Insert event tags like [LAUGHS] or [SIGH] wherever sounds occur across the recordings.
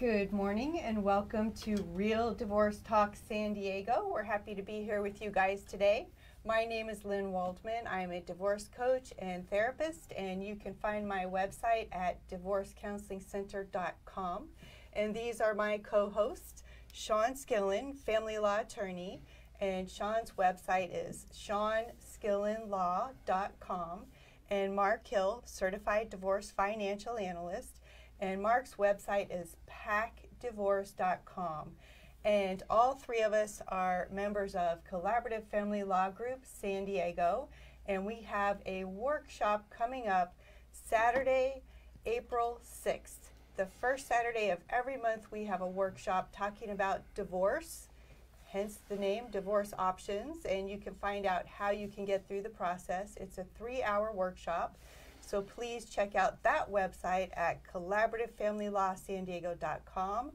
Good morning and welcome to Real Divorce Talk San Diego. We're happy to be here with you guys today. My name is Lynn Waldman. I'm a divorce coach and therapist, and you can find my website at divorcecounselingcenter.com. And these are my co hosts Shawn Skillin, family law attorney, and Shawn's website is shawnskillinlaw.com, and Mark Hill, certified divorce financial analyst and Mark's website is pacdivorce.com. And all three of us are members of Collaborative Family Law Group San Diego, and we have a workshop coming up Saturday, April 6th. The first Saturday of every month, we have a workshop talking about divorce, hence the name Divorce Options, and you can find out how you can get through the process. It's a three hour workshop. So please check out that website at collaborativefamilylawsandiego.com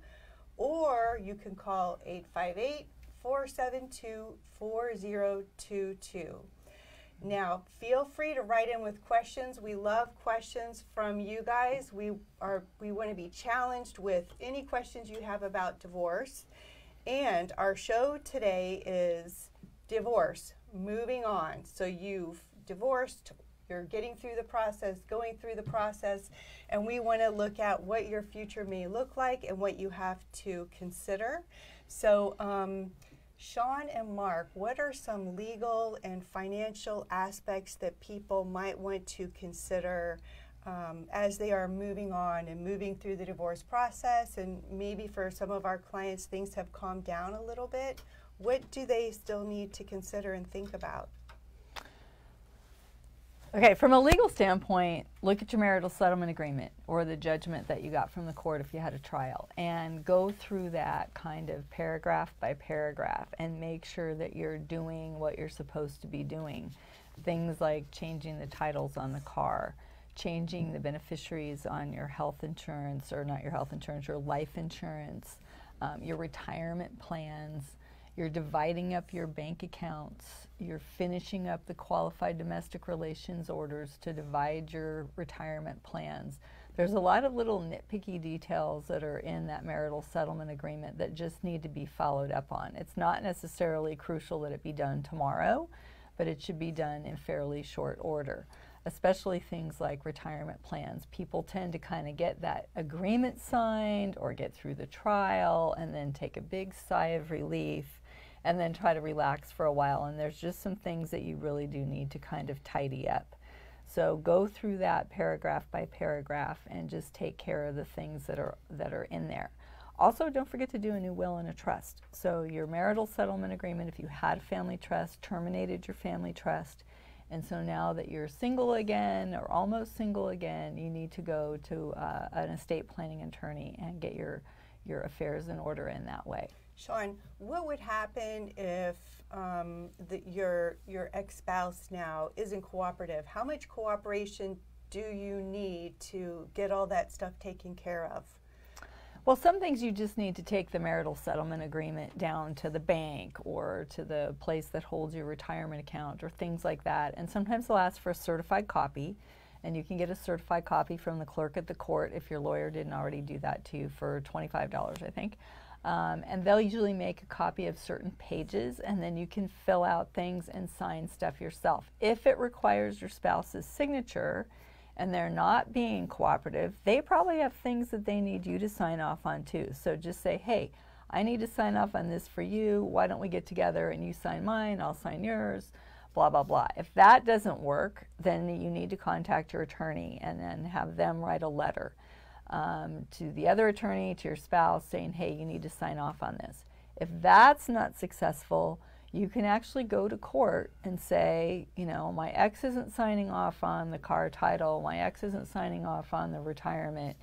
or you can call 858 472 4022. Now, feel free to write in with questions. We love questions from you guys. We are we want to be challenged with any questions you have about divorce. And our show today is divorce, moving on. So you've divorced you're getting through the process, going through the process, and we want to look at what your future may look like and what you have to consider. So, um, Shawn and Mark, what are some legal and financial aspects that people might want to consider um, as they are moving on and moving through the divorce process? And maybe for some of our clients, things have calmed down a little bit. What do they still need to consider and think about? Okay, from a legal standpoint, look at your marital settlement agreement or the judgment that you got from the court if you had a trial and go through that kind of paragraph by paragraph and make sure that you're doing what you're supposed to be doing. Things like changing the titles on the car, changing the beneficiaries on your health insurance or not your health insurance, your life insurance, um, your retirement plans, you're dividing up your bank accounts, you're finishing up the qualified domestic relations orders to divide your retirement plans. There's a lot of little nitpicky details that are in that marital settlement agreement that just need to be followed up on. It's not necessarily crucial that it be done tomorrow, but it should be done in fairly short order, especially things like retirement plans. People tend to kind of get that agreement signed or get through the trial and then take a big sigh of relief and then try to relax for a while. And there's just some things that you really do need to kind of tidy up. So go through that paragraph by paragraph and just take care of the things that are that are in there. Also, don't forget to do a new will and a trust. So your marital settlement agreement, if you had a family trust, terminated your family trust, and so now that you're single again or almost single again, you need to go to uh, an estate planning attorney and get your your affairs in order in that way. Shawn, what would happen if um, the, your your ex spouse now isn't cooperative? How much cooperation do you need to get all that stuff taken care of? Well, some things you just need to take the marital settlement agreement down to the bank or to the place that holds your retirement account or things like that. And sometimes they'll ask for a certified copy, and you can get a certified copy from the clerk at the court if your lawyer didn't already do that to you for $25, I think. Um, and they'll usually make a copy of certain pages and then you can fill out things and sign stuff yourself. If it requires your spouse's signature and they're not being cooperative, they probably have things that they need you to sign off on too. So just say, hey, I need to sign off on this for you. Why don't we get together and you sign mine, I'll sign yours, blah, blah, blah. If that doesn't work, then you need to contact your attorney and then have them write a letter um, to the other attorney, to your spouse, saying, hey, you need to sign off on this. If that's not successful, you can actually go to court and say, you know, my ex isn't signing off on the car title, my ex isn't signing off on the retirement,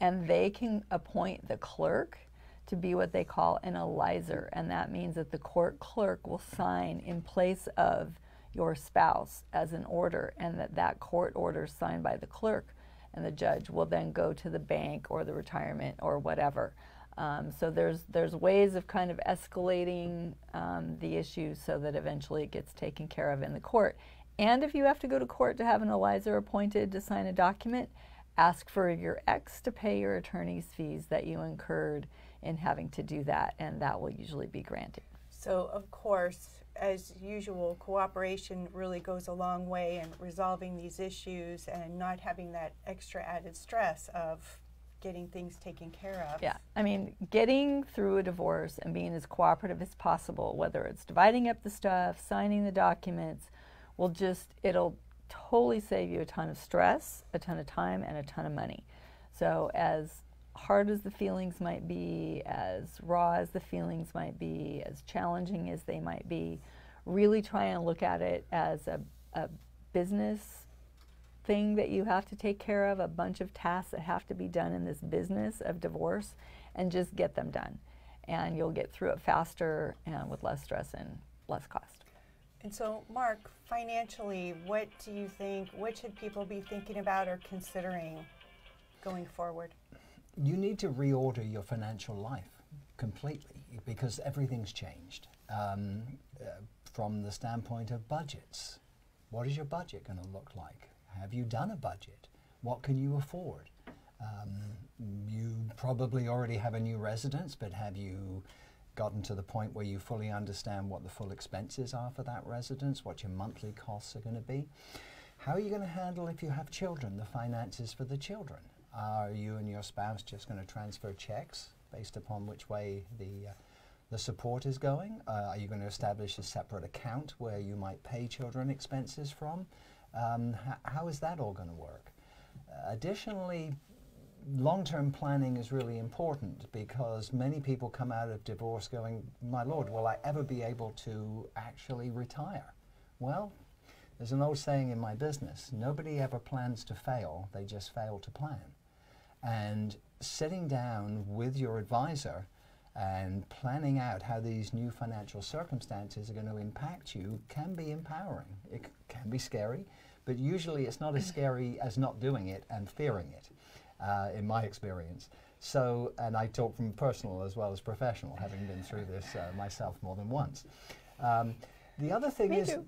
and they can appoint the clerk to be what they call an elisor, and that means that the court clerk will sign in place of your spouse as an order, and that that court order signed by the clerk and the judge will then go to the bank or the retirement or whatever. Um, so there's there's ways of kind of escalating um, the issue so that eventually it gets taken care of in the court. And if you have to go to court to have an elisor appointed to sign a document, ask for your ex to pay your attorney's fees that you incurred in having to do that, and that will usually be granted. So, of course, as usual, cooperation really goes a long way in resolving these issues and not having that extra added stress of getting things taken care of. Yeah, I mean, getting through a divorce and being as cooperative as possible, whether it's dividing up the stuff, signing the documents, will just, it'll totally save you a ton of stress, a ton of time, and a ton of money. So, as hard as the feelings might be, as raw as the feelings might be, as challenging as they might be, really try and look at it as a, a business thing that you have to take care of, a bunch of tasks that have to be done in this business of divorce, and just get them done. And you'll get through it faster and with less stress and less cost. And so, Mark, financially, what do you think? What should people be thinking about or considering going forward? You need to reorder your financial life completely because everything's changed. Um, uh, from the standpoint of budgets, what is your budget going to look like? Have you done a budget? What can you afford? Um, you probably already have a new residence, but have you gotten to the point where you fully understand what the full expenses are for that residence, what your monthly costs are going to be? How are you going to handle if you have children, the finances for the children? Are you and your spouse just going to transfer checks based upon which way the uh, the support is going? Uh, are you going to establish a separate account where you might pay children expenses from? Um, how is that all going to work? Uh, additionally, long-term planning is really important because many people come out of divorce going, my lord, will I ever be able to actually retire? Well, there's an old saying in my business, nobody ever plans to fail, they just fail to plan. And sitting down with your advisor and planning out how these new financial circumstances are going to impact you can be empowering. It can be scary, but usually it's not as scary as not doing it and fearing it, uh, in my experience. So, and I talk from personal as well as professional, having been through this uh, myself more than once. Um, the other thing Me is, too.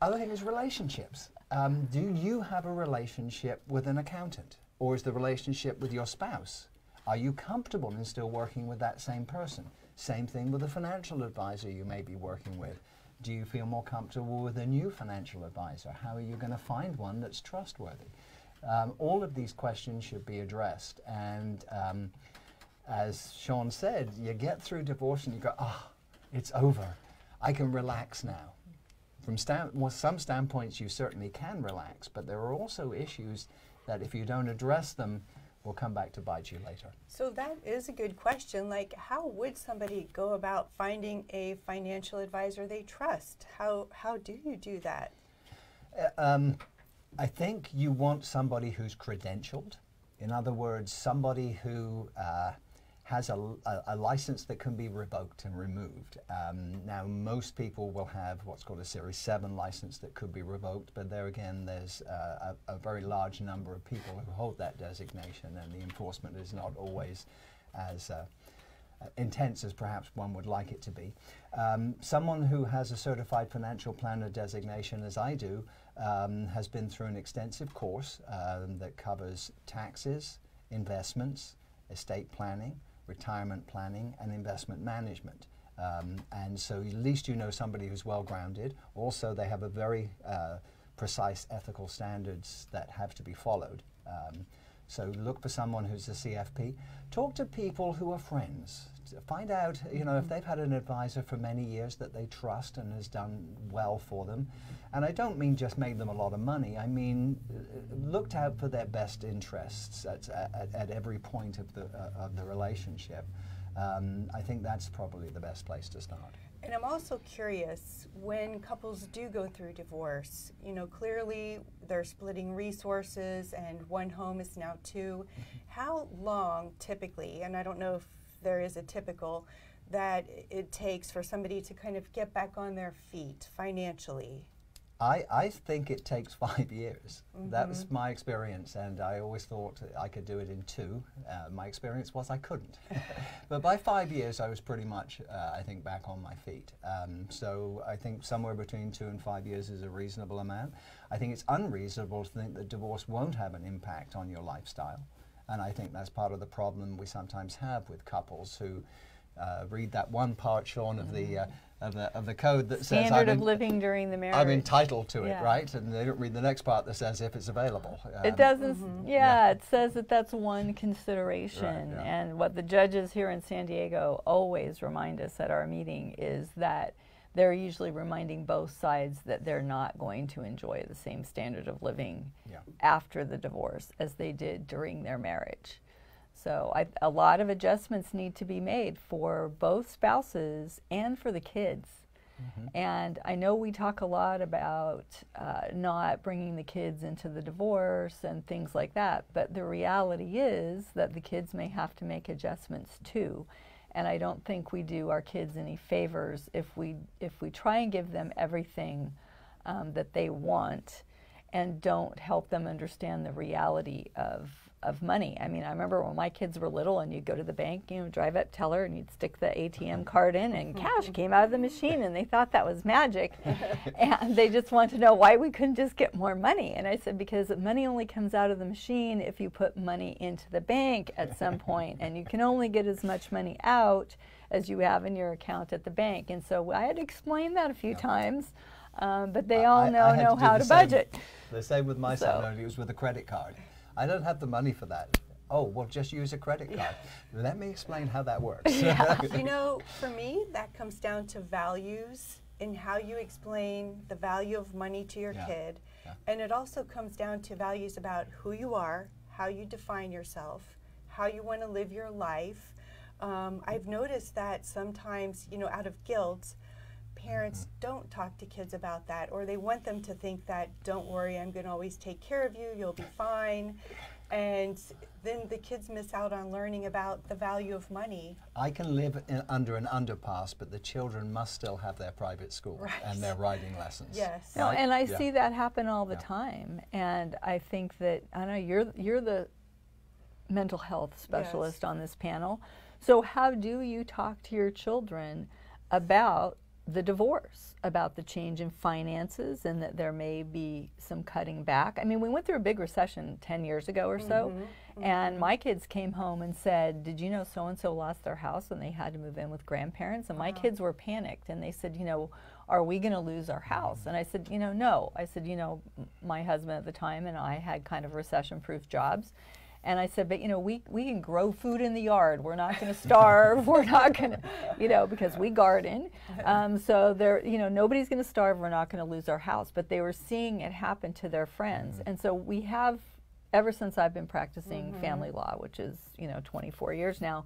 other thing is relationships. Um, do you have a relationship with an accountant, or is the relationship with your spouse? Are you comfortable in still working with that same person? Same thing with a financial advisor you may be working with. Do you feel more comfortable with a new financial advisor? How are you going to find one that's trustworthy? Um, all of these questions should be addressed. And um, as Shawn said, you get through divorce and you go, ah, oh, it's over. I can relax now. From well, some standpoints, you certainly can relax, but there are also issues that if you don't address them, will come back to bite you later. So that is a good question. Like, how would somebody go about finding a financial advisor they trust? How how do you do that? Uh, um, I think you want somebody who's credentialed. In other words, somebody who uh, has a, a, a, license that can be revoked and removed. Um, now, most people will have what's called a Series 7 license that could be revoked, but there again, there's uh, a, a, very large number of people who hold that designation, and the enforcement is not always as uh, intense as perhaps one would like it to be. Um, someone who has a certified financial planner designation, as I do, um, has been through an extensive course um, that covers taxes, investments, estate planning, retirement planning, and investment management. Um, and so at least you know somebody who's well grounded. Also, they have a very uh, precise ethical standards that have to be followed. Um, so look for someone who's a CFP. Talk to people who are friends. Find out, you know, if they've had an advisor for many years that they trust and has done well for them. And I don't mean just made them a lot of money. I mean uh, looked out for their best interests at, at, at every point of the, uh, of the relationship. Um, I think that's probably the best place to start. And I'm also curious when couples do go through divorce, you know, clearly they're splitting resources and one home is now 2 mm-hmm. How long typically, and I don't know if there is a typical, that it takes for somebody to kind of get back on their feet financially? I, I think it takes [LAUGHS] five years. That was my experience, and I always thought I could do it in two. Uh, my experience was I couldn't. [LAUGHS] but by five years, I was pretty much, uh, I think, back on my feet. Um, so I think somewhere between two and five years is a reasonable amount. I think it's unreasonable to think that divorce won't have an impact on your lifestyle. And I think that's part of the problem we sometimes have with couples who uh, read that one part, Shawn, of the uh, of the of the code that says Standard I'm of living during the marriage. I'm entitled to Yeah. it, right? And they don't read the next part that says if it's available. It Um, doesn't. s- Yeah, Yeah. it says that that's one consideration, yeah. and what the judges here in San Diego always remind us at our meeting is that they're usually reminding both sides that they're not going to enjoy the same standard of living Yeah. after the divorce as they did during their marriage. So I, a lot of adjustments need to be made for both spouses and for the kids. And I know we talk a lot about uh, not bringing the kids into the divorce and things like that, but the reality is that the kids may have to make adjustments too. And I don't think we do our kids any favors if we if we try and give them everything um, that they want and don't help them understand the reality of of money. I mean, I remember when my kids were little and you'd go to the bank, you know, drive up teller and you'd stick the ATM [LAUGHS] card in and cash came out of the machine and they thought that was magic. [LAUGHS] and they just wanted to know why we couldn't just get more money. And I said, because money only comes out of the machine if you put money into the bank at some [LAUGHS] point and you can only get as much money out as you have in your account at the bank. And so I had to explain that a few times. Um, but they all I- I know had know do how to same- budget. The same with my So- son, only it was with a credit card. I don't have the money for that. Oh, well, just use a credit card. Let me explain how that works. [LAUGHS] Yeah. [LAUGHS] you know, for me, that comes down to values and how you explain the value of money to your Yeah. kid. Yeah. And it also comes down to values about who you are, how you define yourself, how you want to live your life. Um, I've noticed that sometimes, you know, out of guilt, parents don't talk to kids about that, or they want them to think that, don't worry, I'm going to always take care of you, you'll be fine. And then the kids miss out on learning about the value of money. I can live in, under an underpass, but the children must still have their private school Right. and their riding lessons. Yes. No, and I Yeah. see that happen all the Yeah. time, and I think that I know you're you're the mental health specialist on this panel. So how do you talk to your children about the divorce, about the change in finances, and that there may be some cutting back? I mean, we went through a big recession ten years ago or so, mm-hmm, mm-hmm. and my kids came home and said, "Did you know so and so lost their house and they had to move in with grandparents?" And my uh-huh. kids were panicked, and they said, "You know." are we going to lose our house? And I said, you know, no. I said, you know, my husband at the time and I had kind of recession proof jobs. And I said, but you know, we, we can grow food in the yard. We're not going to starve. [LAUGHS] We're not going to, you know, because we garden. Um, so there, you know, nobody's going to starve. We're not going to lose our house. But they were seeing it happen to their friends. And so we have, ever since I've been practicing family law, which is, you know, 24 years now,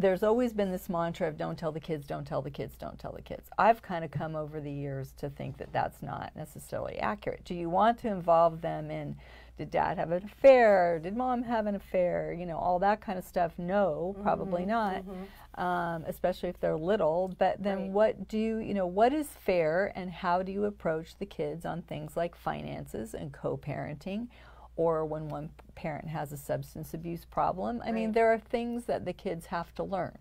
there's always been this mantra of don't tell the kids, don't tell the kids, don't tell the kids. I've kind of come over the years to think that that's not necessarily accurate. Do you want to involve them in did dad have an affair? Did mom have an affair? You know, all that kind of stuff. No, probably not. Um, especially if they're little. But then, Right. what do you, you know, what is fair, and how do you approach the kids on things like finances and co-parenting, or when one parent has a substance abuse problem? I mean, there are things that the kids have to learn.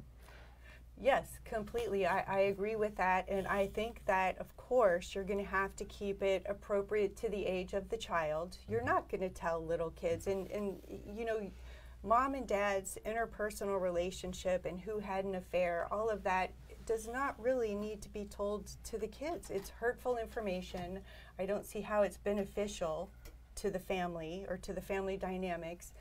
Yes, completely. I, I agree with that. And I think that, of course, you're going to have to keep it appropriate to the age of the child. You're not going to tell little kids. And, and, you know, mom and dad's interpersonal relationship and who had an affair, all of that does not really need to be told to the kids. It's hurtful information. I don't see how it's beneficial to the family or to the family dynamics.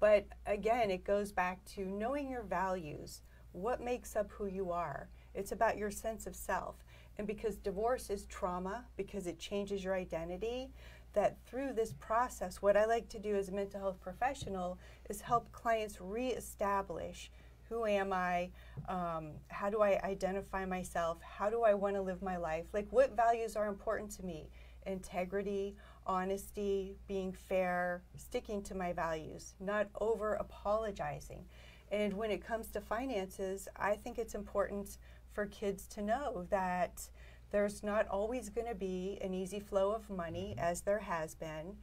But again, it goes back to knowing your values. What makes up who you are? It's about your sense of self. And because divorce is trauma, because it changes your identity, that through this process, what I like to do as a mental health professional is help clients reestablish who am I? Um, how do I identify myself? How do I want to live my life? Like, what values are important to me? Integrity, honesty, being fair, sticking to my values, not over apologizing. And when it comes to finances, I think it's important for kids to know that There's not always going to be an easy flow of money, as there has been,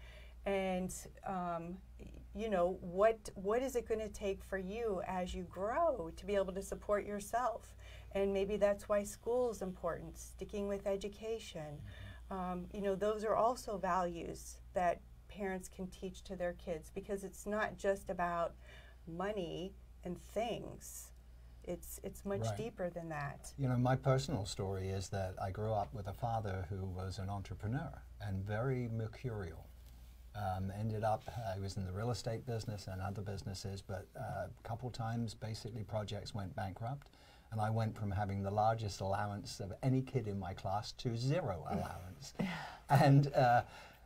and um, you know what what is it going to take for you as you grow to be able to support yourself? And maybe that's why school is important sticking with education. Um, you know those are also values that parents can teach to their kids because it's not just about money and things it's it's much Right. deeper than that You know, my personal story is that I grew up with a father who was an entrepreneur and very mercurial. Um, ended up, uh, he was in the real estate business and other businesses, but uh, a couple times basically projects went bankrupt. And I went from having the largest allowance of any kid in my class to zero [LAUGHS] allowance. and, uh,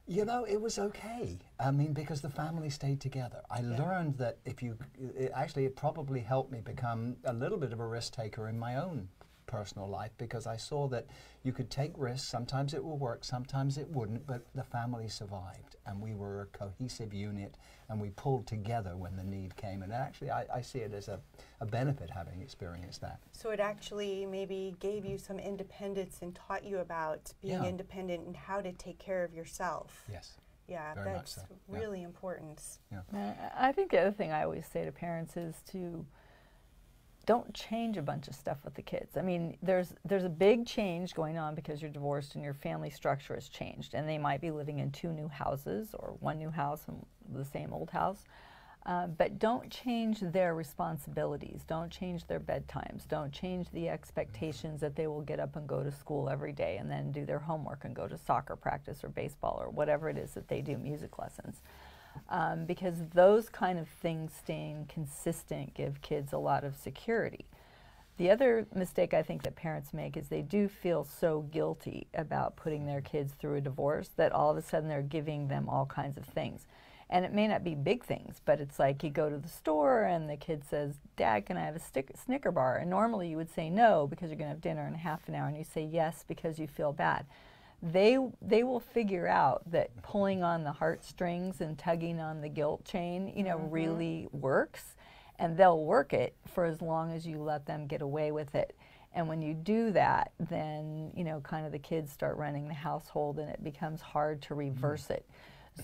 you know, it was okay. I mean, because the family stayed together. I Yeah. learned that if you, it, actually, it probably helped me become a little bit of a risk taker in my own personal life because I saw that you could take risks. Sometimes it will work, sometimes it wouldn't, but the family survived and we were a cohesive unit and we pulled together when the need came. And actually, I, I see it as a, a benefit having experienced that. so it actually maybe gave you some independence and taught you about being Yeah. independent and how to take care of yourself Yes. yeah Very that's so, yeah. really important Uh, I think the other thing I always say to parents is to don't change a bunch of stuff with the kids. I mean, there's there's a big change going on because you're divorced and your family structure has changed, and they might be living in two new houses or one new house and the same old house. Uh, but don't change their responsibilities. Don't change their bedtimes. Don't change the expectations that they will get up and go to school every day and then do their homework and go to soccer practice or baseball or whatever it is that they do, music lessons um, because those kind of things staying consistent give kids a lot of security. The other mistake I think that parents make is they do feel so guilty about putting their kids through a divorce that all of a sudden they're giving them all kinds of things. And it may not be big things, but it's like you go to the store and the kid says, Dad, can I have a stick- Snicker bar? And normally you would say no because you're going to have dinner in half an hour, and you say yes because you feel bad they they will figure out that pulling on the heartstrings and tugging on the guilt chain, you know, mm-hmm. really works, and they'll work it for as long as you let them get away with it. And when you do that, then you know, kind of the kids start running the household, and it becomes hard to mm-hmm. reverse it.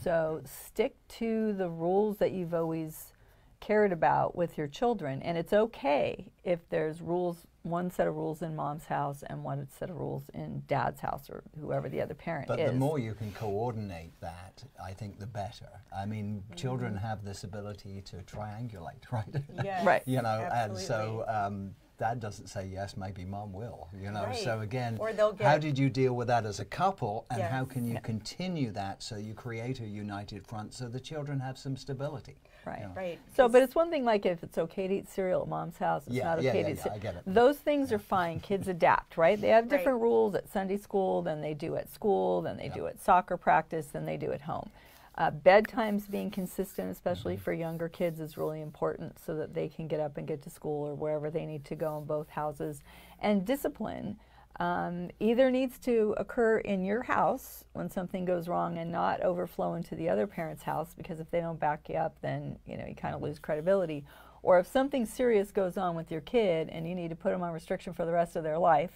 So stick to the rules that you've always cared about with your children, and it's okay if there's rules, one set of rules in mom's house and one set of rules in dad's house or whoever the other parent But is. But the more you can coordinate that, I think the better. I mean, children have this ability to triangulate, [LAUGHS] right? yes, Right. you know, absolutely. and so um, dad doesn't say yes, maybe mom will, you know. So again, Or they'll how did you deal with that as a couple, and how can you continue that so you create a united front so the children have some stability? Right. you know? right So, but it's one thing like if it's okay to eat cereal at mom's house, it's Yeah, not okay yeah, to eat yeah, cere- I get it. Those things are fine. [LAUGHS] Kids adapt, right? They have Right. different rules at Sunday school than they do at school, than they Yeah. do at soccer practice, than they do at home. Uh, bedtimes being consistent, especially for younger kids, is really important so that they can get up and get to school or wherever they need to go in both houses. And discipline um, either needs to occur in your house when something goes wrong and not overflow into the other parent's house because if they don't back you up, then you know you kind of lose credibility. Or if something serious goes on with your kid and you need to put them on restriction for the rest of their life,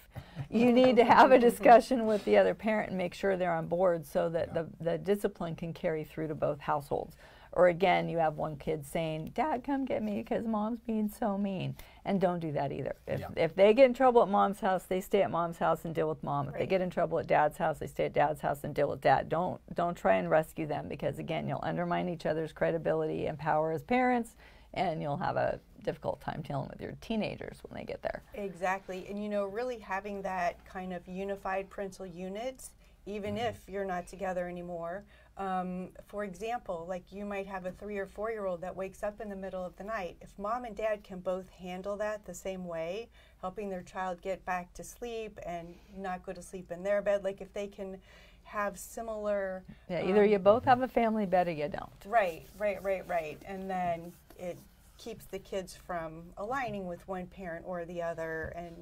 you [LAUGHS] need to have a discussion with the other parent and make sure they're on board so that the, the discipline can carry through to both households. Or again, you have one kid saying, Dad, come get me because mom's being so mean. And don't do that either. If, Yeah. if they get in trouble at mom's house, they stay at mom's house and deal with mom. If they get in trouble at dad's house, they stay at dad's house and deal with dad. Don't don't try and rescue them because again, you'll undermine each other's credibility and power as parents, and you'll have a difficult time dealing with your teenagers when they get there. Exactly. And you know, really having that kind of unified parental unit, even Mm-hmm. if you're not together anymore. Um, for example, like you might have a three or four year old that wakes up in the middle of the night. If mom and dad can both handle that the same way, helping their child get back to sleep and not go to sleep in their bed, like if they can have similar. Yeah, either um, you both have a family bed or you don't. Right, right, right, right. And then it keeps the kids from aligning with one parent or the other and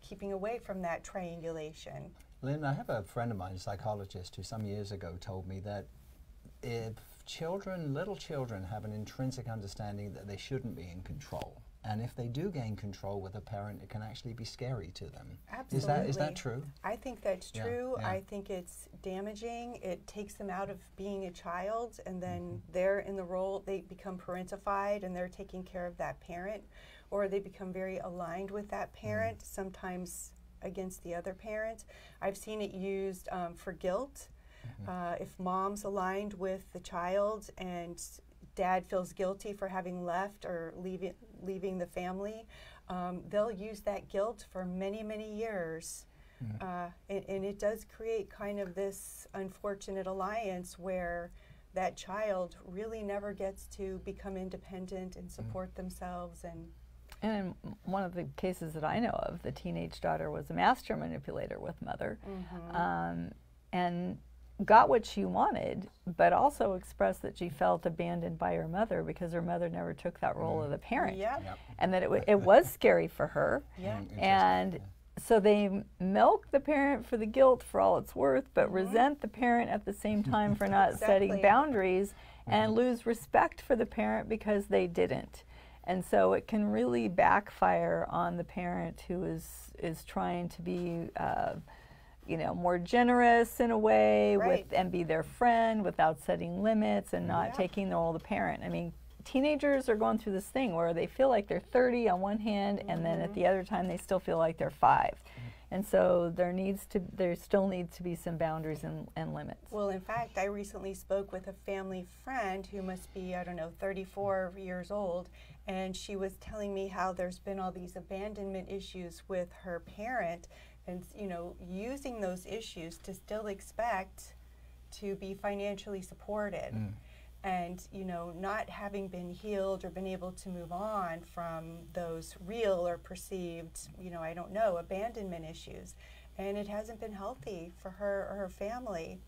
keeping away from that triangulation. Lynn, I have a friend of mine, a psychologist, who some years ago told me that if children, little children, have an intrinsic understanding that they shouldn't be in control, And if they do gain control with a parent, it can actually be scary to them. Absolutely. Is that is that true? I think that's true. yeah. I think it's damaging. It takes them out of being a child, and then Mm-hmm. they're in the role, they become parentified and they're taking care of that parent, or they become very aligned with that Mm-hmm. parent, sometimes against the other parent. I've seen it used um, for guilt. Mm-hmm. Uh, if mom's aligned with the child and dad feels guilty for having left or leaving, leaving the family, um, they'll use that guilt for many, many years. Uh, and, and it does create kind of this unfortunate alliance where that child really never gets to become independent and support themselves and And in one of the cases that I know of, the teenage daughter was a master manipulator with mother, um, and got what she wanted, but also expressed that she felt abandoned by her mother because her mother never took that role of the parent, yeah Yep. and that it, w- it was scary for her. [LAUGHS] yeah Mm, interesting. And so they milk the parent for the guilt for all it's worth, but resent the parent at the same time for not setting Exactly. boundaries and lose respect for the parent because they didn't. And so it can really backfire on the parent who is is trying to be, uh, you know, more generous in a way Right. with and be their friend without setting limits and not Yeah. taking the role of the parent. I mean, teenagers are going through this thing where they feel like they're 30 on one hand and then at mm-hmm. the other time they still feel like they're 5 mm-hmm. and so there needs to there still needs to be some boundaries and, and limits well in fact i recently spoke with a family friend who must be i don't know 34 years old and she was telling me how there's been all these abandonment issues with her parent and you know using those issues to still expect to be financially supported. Mm. And you know not having been healed or been able to move on from those real or perceived you know i don't know abandonment issues. And it hasn't been healthy for her or her family.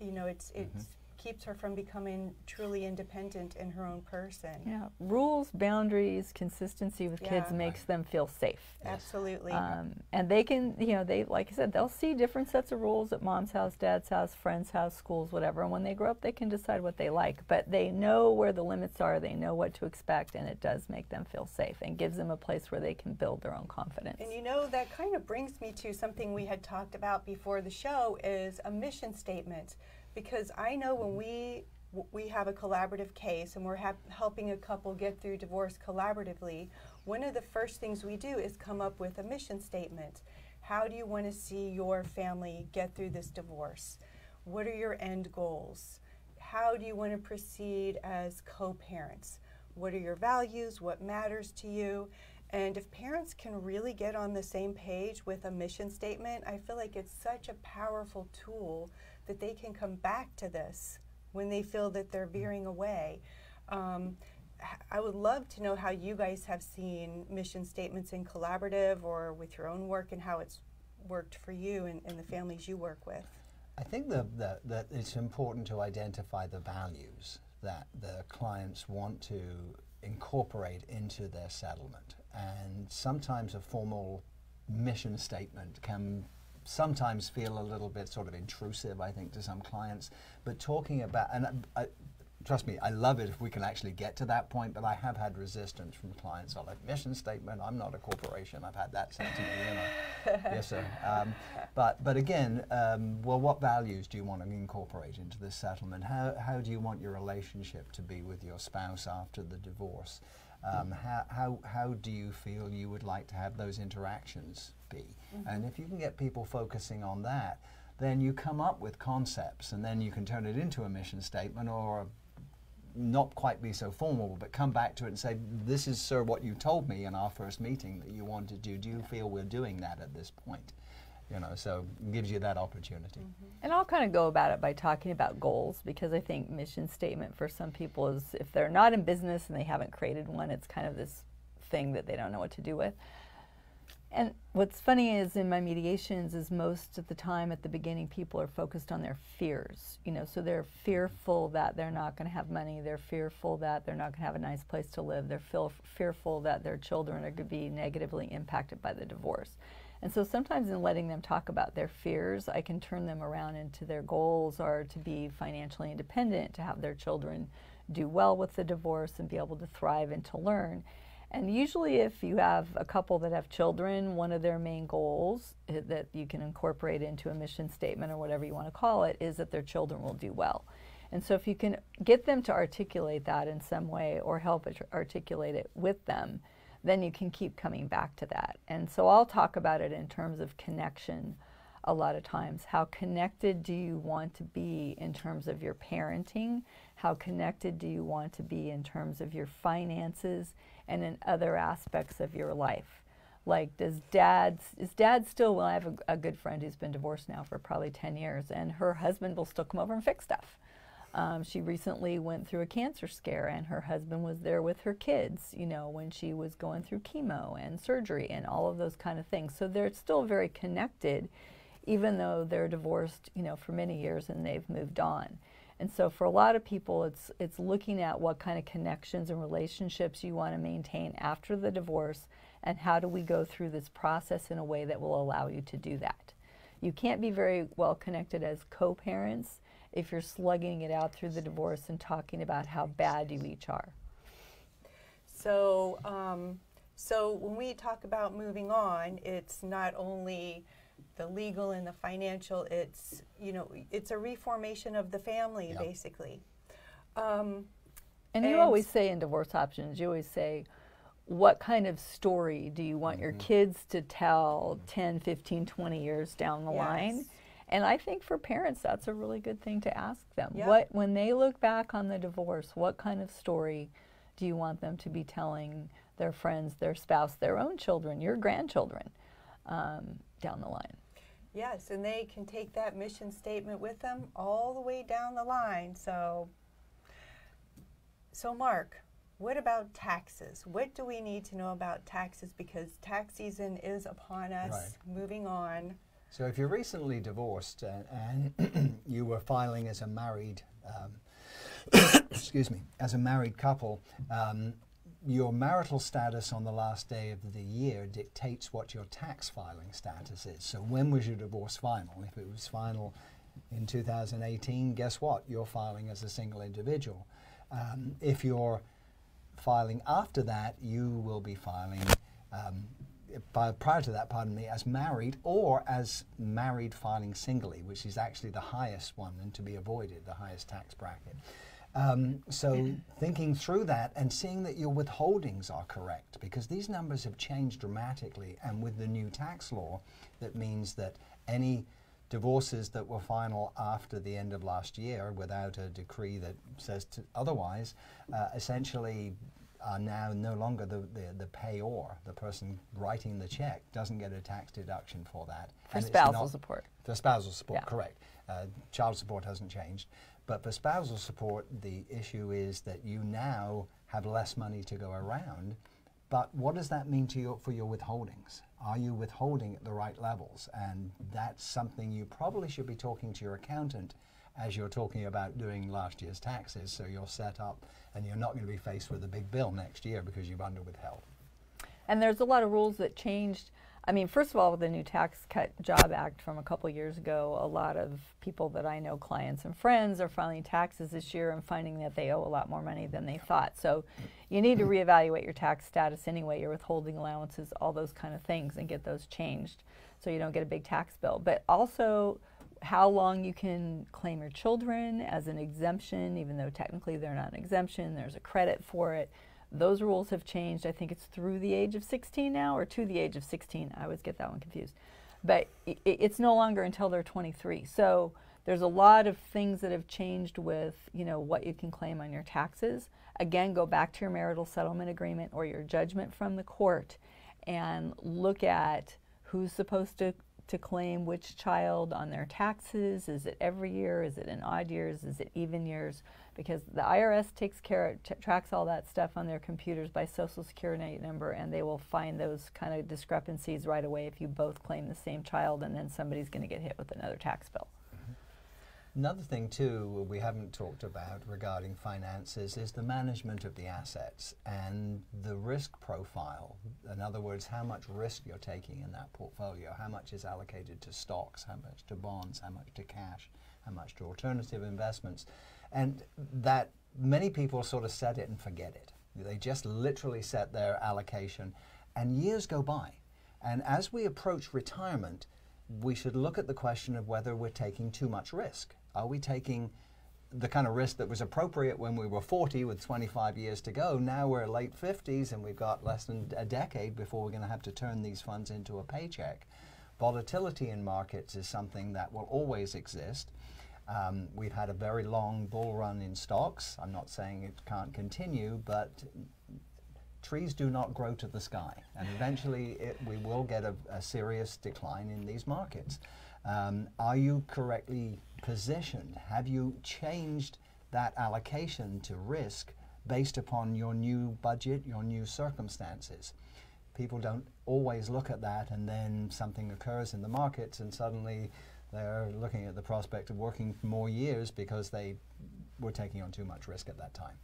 You know it's mm-hmm. it keeps her from becoming truly independent in her own person. Yeah. Rules boundaries consistency with kids makes them feel safe. Absolutely. Um, and they can you know they like i said they'll see different sets of rules at mom's house dad's house friends house schools whatever. And when they grow up they can decide what they like. But they know where the limits are. They know what to expect. And it does make them feel safe and gives them a place where they can build their own confidence. And you know, that kind of brings me to something we had talked about before the show is a mission statement. Because I know when we we have a collaborative case and we're helping a couple get through divorce collaboratively, one of the first things we do is come up with a mission statement. How do you want to see your family get through this divorce? What are your end goals? How do you want to proceed as co parents? What are your values? What matters to you? And if parents can really get on the same page with a mission statement, I feel like it's such a powerful tool that they can come back to this when they feel that they're veering away. Um, I would love to know how you guys have seen mission statements in collaborative or with your own work and how it's worked for you and, and the families you work with. I think that it's important to identify the values that the clients want to incorporate into their settlement. And sometimes a formal mission statement can sometimes feel a little bit sort of intrusive, I think, to some clients. But talking about, and I, I, trust me, I love it if we can actually get to that point, but I have had resistance from clients on a mission statement. I'm not a corporation. I've had that sent to me, you know. yes, sir. Um, but, but again, um, well, what values do you want to incorporate into this settlement? How, how do you want your relationship to be with your spouse after the divorce? Um, how, how, how do you feel you would like to have those interactions be? And if you can get people focusing on that, then you come up with concepts and then you can turn it into a mission statement or not quite be so formal, but come back to it and say, "This is, sir, what you told me in our first meeting that you wanted to do. Do you feel we're doing that at this point?" You know, so it gives you that opportunity. Mm-hmm. And I'll kind of go about it by talking about goals because I think mission statement for some people is if they're not in business and they haven't created one, it's kind of this thing that they don't know what to do with. And what's funny is in my mediations is most of the time at the beginning people are focused on their fears. You know, so they're fearful that they're not going to have money, they're fearful that they're not going to have a nice place to live, they're feel, fearful that their children are going to be negatively impacted by the divorce. And so sometimes in letting them talk about their fears, I can turn them around into their goals are to be financially independent, to have their children do well with the divorce and be able to thrive and to learn. And usually, if you have a couple that have children, one of their main goals eh, that you can incorporate into a mission statement or whatever you want to call it is that their children will do well. And so, if you can get them to articulate that in some way or help articulate it with them, then you can keep coming back to that. And so, I'll talk about it in terms of connection a lot of times. How connected do you want to be in terms of your parenting? How connected do you want to be in terms of your finances and in other aspects of your life? Like, does dad, is dad still, well, I have a, a good friend who's been divorced now for probably 10 years, and her husband will still come over and fix stuff. Um, she recently went through a cancer scare, and her husband was there with her kids, you know, when she was going through chemo and surgery and all of those kind of things. So they're still very connected, even though they're divorced, you know, for many years and they've moved on. And so for a lot of people, it's it's looking at what kind of connections and relationships you want to maintain after the divorce, and how do we go through this process in a way that will allow you to do that. You can't be very well connected as co-parents if you're slugging it out through the divorce and talking about how bad you each are. So, um, so when we talk about moving on, it's not only the legal and the financial. It's you know, it's a reformation of the family, Yeah. basically. Um, And you always say in divorce options, you always say, what kind of story do you want your kids to tell 10, 15, 20 years down the line? And I think for parents, that's a really good thing to ask them. Yeah. What, when they look back on the divorce, what kind of story do you want them to be telling their friends, their spouse, their own children, your grandchildren um, down the line? yes, and they can take that mission statement with them all the way down the line. So, so Mark, what about taxes? What do we need to know about taxes? Because tax season is upon us. Right. Moving on. So if you're recently divorced and, and [CLEARS THROAT] you were filing as a married, um, [COUGHS] excuse me, as a married couple, um, your marital status on the last day of the year dictates what your tax filing status is. So when was your divorce final? If it was final in 2018, guess what? You're filing as a single individual. Um, if you're filing after that, you will be filing um, by, prior to that, pardon me, as married or as married filing singly, which is actually the highest one and to be avoided, the highest tax bracket. Um, so thinking through that and seeing that your withholdings are correct, because these numbers have changed dramatically, and with the new tax law, that means that any divorces that were final after the end of last year without a decree that says to otherwise uh, essentially are now no longer the, the, the payor. The person writing the check doesn't get a tax deduction for that. For spousal support. For spousal support, Yeah. correct. Uh, child support hasn't changed. But for spousal support, the issue is that you now have less money to go around. But what does that mean to for your withholdings? Are you withholding at the right levels? And that's something you probably should be talking to your accountant as you're talking about doing last year's taxes so you're set up and you're not going to be faced with a big bill next year because you've under withheld. And there's a lot of rules that changed. I mean, first of all, with the new Tax Cut Job Act from a couple years ago, a lot of people that I know, clients and friends, are filing taxes this year and finding that they owe a lot more money than they thought. So you need to reevaluate your tax status anyway, your withholding allowances, all those kind of things, and get those changed so you don't get a big tax bill. But also, how long you can claim your children as an exemption, even though technically they're not an exemption, there's a credit for it. Those rules have changed. I think it's through the age of 16 now, or to the age of 16. I always get that one confused. But i i- it's no longer until they're 23. So there's a lot of things that have changed with, you know, what you can claim on your taxes. Again, go back to your marital settlement agreement or your judgment from the court and look at who's supposed to to claim which child on their taxes. Is it every year? Is it in odd years? Is it even years? Because the IRS takes care, tracks all that stuff on their computers by social security number, and they will find those kind of discrepancies right away if you both claim the same child, and then somebody's going to get hit with another tax bill. Mm-hmm. Another thing, too, we haven't talked about regarding finances is the management of the assets and the risk profile. In other words, how much risk you're taking in that portfolio, how much is allocated to stocks, how much to bonds, how much to cash, how much to alternative investments. And that many people sort of set it and forget it. They just literally set their allocation, and years go by. And as we approach retirement, we should look at the question of whether we're taking too much risk. Are we taking the kind of risk that was appropriate when we were 40 with 25 years to go? Now we're late 50s and we've got less than a decade before we're going to have to turn these funds into a paycheck. Volatility in markets is something that will always exist. Um, we've had a very long bull run in stocks. I'm not saying it can't continue, but trees do not grow to the sky, and eventually it, we will get a, a, serious decline in these markets. Um, are you correctly positioned? Have you changed that allocation to risk based upon your new budget, your new circumstances? People don't always look at that, and then something occurs in the markets, and suddenly they're looking at the prospect of working more years because they were taking on too much risk at that time.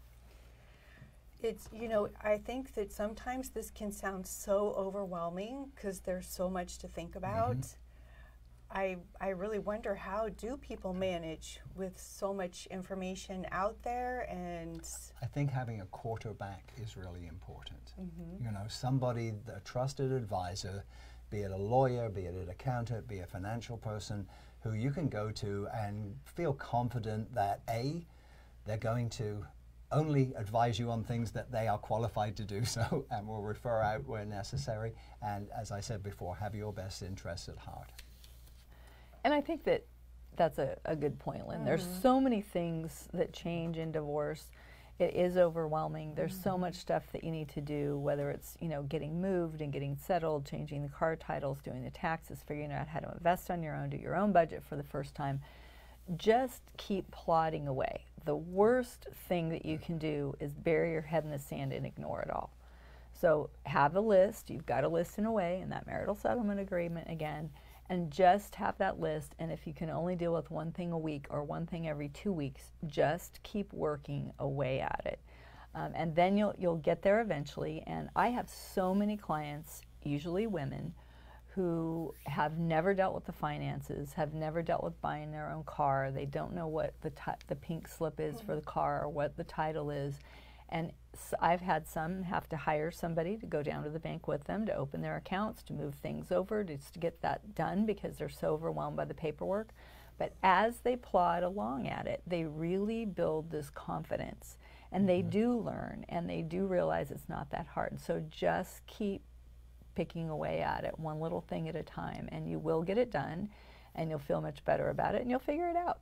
It's, you know, I think that sometimes this can sound so overwhelming because there's so much to think about. Mm-hmm. I, I really wonder how do people manage with so much information out there and I think having a quarterback is really important. Mm-hmm. You know, somebody, a trusted advisor, be it a lawyer, be it an accountant, be a financial person, who you can go to and feel confident that A, they're going to only advise you on things that they are qualified to do [LAUGHS] so and will refer out where necessary. And as I said before, have your best interests at heart. And I think that that's a, a good point, Lynn. Mm-hmm. There's so many things that change in divorce. It is overwhelming. There's mm-hmm. so much stuff that you need to do, whether it's you know getting moved and getting settled, changing the car titles, doing the taxes, figuring out how to invest on your own, do your own budget for the first time. Just keep plodding away. The worst thing that you can do is bury your head in the sand and ignore it all. So have a list. You've got a list in a way in that marital settlement agreement again and just have that list. And if you can only deal with one thing a week or one thing every two weeks, just keep working away at it. Um, and then you'll, you'll get there eventually. And I have so many clients, usually women, who have never dealt with the finances, have never dealt with buying their own car. They don't know what the, the pink slip is for the car or what the title is. And I've had some have to hire somebody to go down to the bank with them to open their accounts, to move things over, just to get that done because they're so overwhelmed by the paperwork. But as they plod along at it, they really build this confidence and they mm-hmm. do learn and they do realize it's not that hard. So just keep picking away at it one little thing at a time and you will get it done and you'll feel much better about it and you'll figure it out.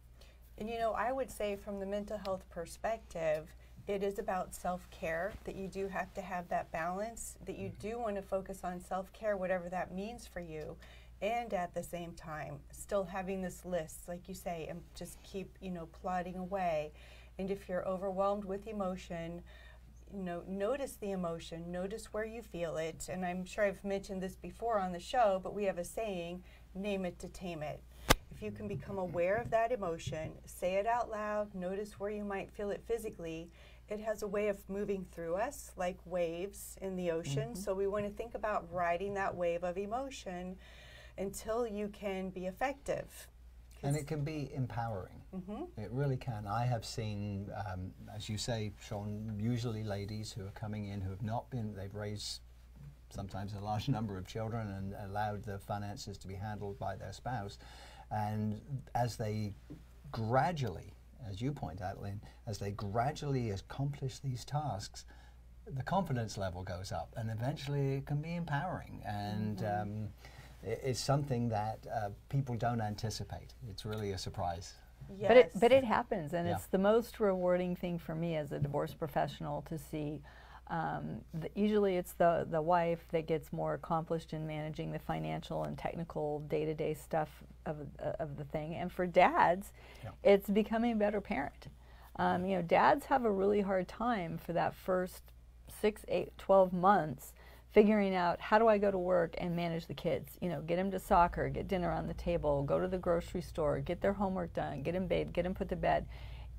And you know, I would say from the mental health perspective, it is about self care, that you do have to have that balance, that you mm-hmm. do want to focus on self care, whatever that means for you. And at the same time, still having this list, like you say, and just keep, you know, plodding away. And if you're overwhelmed with emotion, you know, notice the emotion, notice where you feel it. And I'm sure I've mentioned this before on the show, but we have a saying name it to tame it. If you can become aware of that emotion, say it out loud, notice where you might feel it physically, it has a way of moving through us like waves in the ocean. Mm-hmm. So we want to think about riding that wave of emotion until you can be effective. And it can be empowering. Mm-hmm. It really can. I have seen, um, as you say, Shawn, usually ladies who are coming in who have not been, they've raised sometimes a large [LAUGHS] number of children and allowed the finances to be handled by their spouse. And as they gradually as you point out, Lynn, as they gradually accomplish these tasks, the confidence level goes up, and eventually it can be empowering. And mm-hmm. um, it, it's something that uh, people don't anticipate. It's really a surprise. Yes. But it but it happens, and yeah. it's the most rewarding thing for me as a divorce professional to see um, the, usually it's the, the wife that gets more accomplished in managing the financial and technical day-to-day stuff of, uh, of the thing. And for dads, yeah. it's becoming a better parent. Um, you know, dads have a really hard time for that first six, eight, 12 months figuring out how do I go to work and manage the kids. You know, get them to soccer, get dinner on the table, go to the grocery store, get their homework done, get them bathed, get them put to bed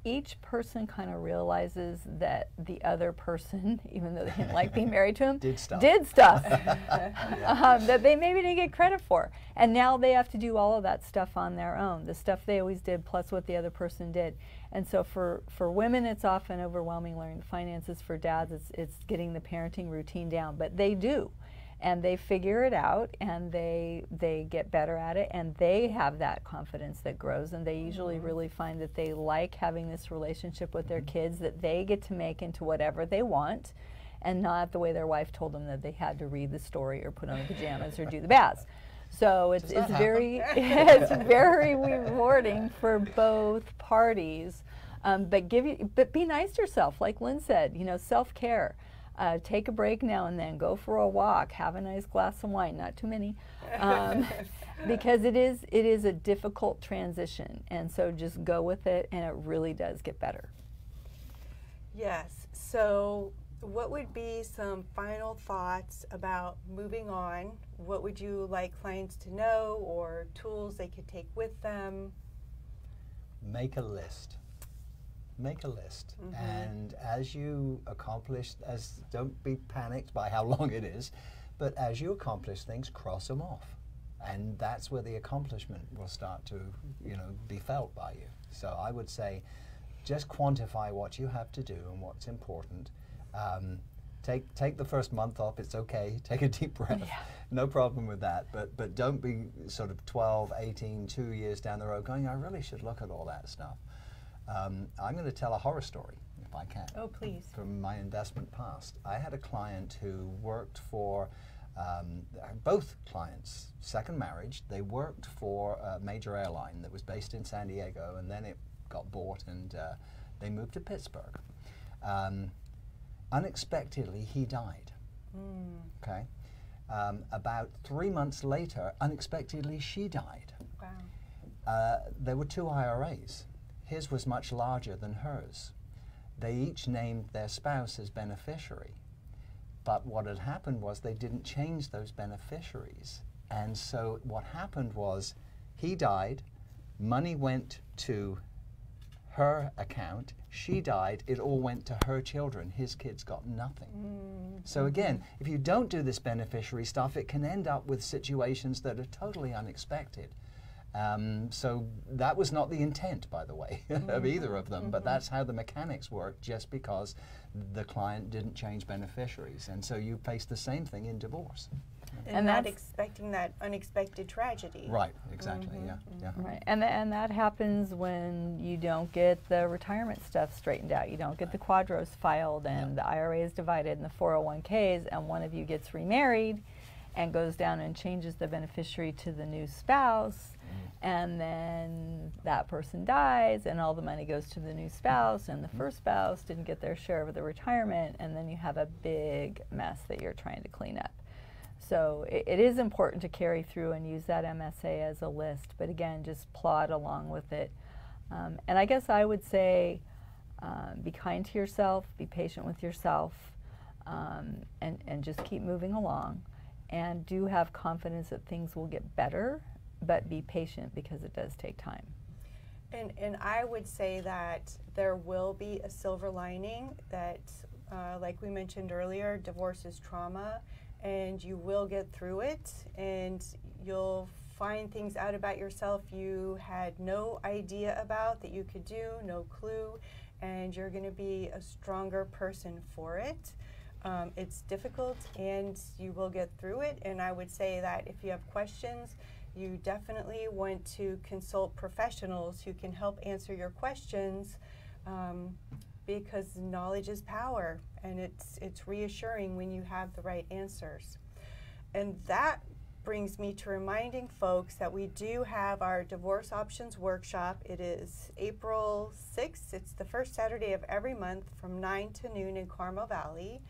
each person kind of realizes that the other person, [LAUGHS] even though they didn't like being married to him, [LAUGHS] Did stuff. did stuff [LAUGHS] um, that they maybe didn't get credit for. And now they have to do all of that stuff on their own, the stuff they always did plus what the other person did. And so for, for women, it's often overwhelming learning the finances. For dads, it's, it's getting the parenting routine down. But they do and they figure it out and they they get better at it and they have that confidence that grows and they usually Mm-hmm. really find that they like having this relationship with their kids that they get to make into whatever they want and not the way their wife told them that they had to read the story or put on the pajamas or do the baths. So [LAUGHS] it's, it's very [LAUGHS] [LAUGHS] it's very rewarding for both parties. Um, but give you but be nice to yourself. Like lynn said you know self-care uh, take a break now and then, go for a walk, have a nice glass of wine, not too many, um, [LAUGHS] because it is it is a difficult transition, and so just go with it, and it really does get better. Yes. So, what would be some final thoughts about moving on? What would you like clients to know or tools they could take with them? make a list make a list. And as you accomplish as don't be panicked by how [LAUGHS] long it is but as you accomplish things cross them off. And that's where the accomplishment will start to you know be felt by you. So i would say just quantify what you have to do and what's important. Um, take take the first month off it's okay. [LAUGHS] Take a deep breath. No problem with that. But but don't be sort of 12 18 2 years down the road going i really should look at all that stuff um, i'm going to tell a horror story if i can Oh, please. from my investment past. I had a client who worked for um, both clients, second marriage. They worked for a major airline that was based in San Diego, and then it got bought, and uh, they moved to Pittsburgh. Um, unexpectedly, he died. Okay. Um, about three months later, unexpectedly, she died. Wow. Uh, there were two IRAs. His was much larger than hers. They each named their spouse as beneficiary. But what had happened was they didn't change those beneficiaries. And so what happened was he died, money went to her account, she died, it all went to her children. His kids got nothing. Mm. So again, if you don't do this beneficiary stuff, it can end up with situations that are totally unexpected. Um, so that was not the intent, by the way, [LAUGHS] of mm-hmm. either of them, but mm-hmm. that's how the mechanics work just because the client didn't change beneficiaries. And so you face the same thing in divorce. And, And not that's- expecting that unexpected tragedy. Right, exactly, mm-hmm. yeah, yeah. Right, and th- and that happens when you don't get the retirement stuff straightened out. You don't get the QDROs filed, and the IRA is divided, and the 401ks, and one of you gets remarried, and goes down and changes the beneficiary to the new spouse, and then that person dies, and all the money goes to the new spouse, and the first spouse didn't get their share of the retirement, and then you have a big mess that you're trying to clean up. So it, it is important to carry through and use that MSA as a list, but again, just plod along with it. Um, and I guess I would say um, be kind to yourself, be patient with yourself, um, and, and just keep moving along. And do have confidence that things will get better, but be patient because it does take time. And, and I would say that there will be a silver lining that, uh, like we mentioned earlier, divorce is trauma, and you will get through it, and you'll find things out about yourself you had no idea about that you could do, no clue, and you're going to be a stronger person for it. Um, it's difficult, and you will get through it. And I would say that if you have questions, you definitely want to consult professionals who can help answer your questions um, because knowledge is power and it's, it's reassuring when you have the right answers. And that brings me to reminding folks that we do have our divorce options workshop. It is April 6th. It's the first Saturday of every month from 9 to noon in Carmel Valley.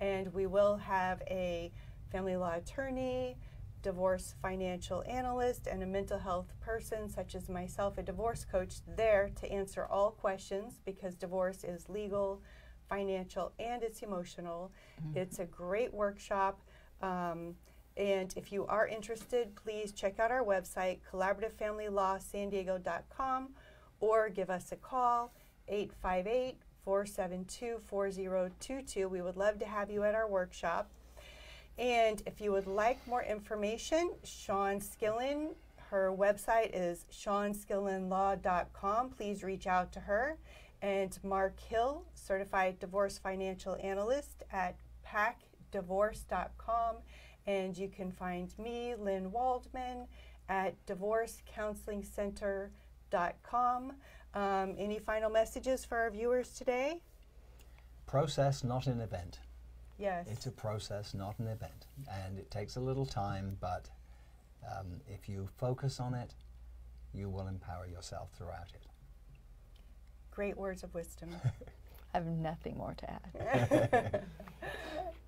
And we will have a family law attorney, divorce financial analyst, and a mental health person, such as myself, a divorce coach, there to answer all questions because divorce is legal, financial, and it's emotional. It's a great workshop. Um, and if you are interested, please check out our website, collaborativefamilylawsandiego.com, or give us a call 858 472 4022. We would love to have you at our workshop. And if you would like more information, Shawn Skillin, her website is shawnskillinlaw.com. Please reach out to her. And Mark Hill, certified divorce financial analyst at packdivorce.com. And you can find me, Lynn Waldman, at divorcecounselingcenter.com. Um, any final messages for our viewers today? Process, not an event. Yes. It's a process, not an event. And it takes a little time, but um, if you focus on it, you will empower yourself throughout it. Great words of wisdom. [LAUGHS] I have nothing more to add. [LAUGHS]